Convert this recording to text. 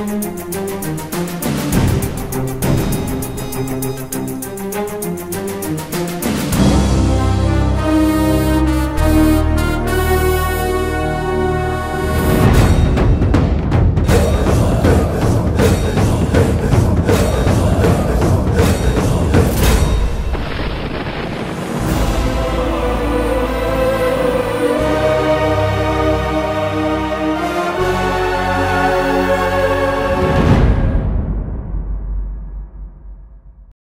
Música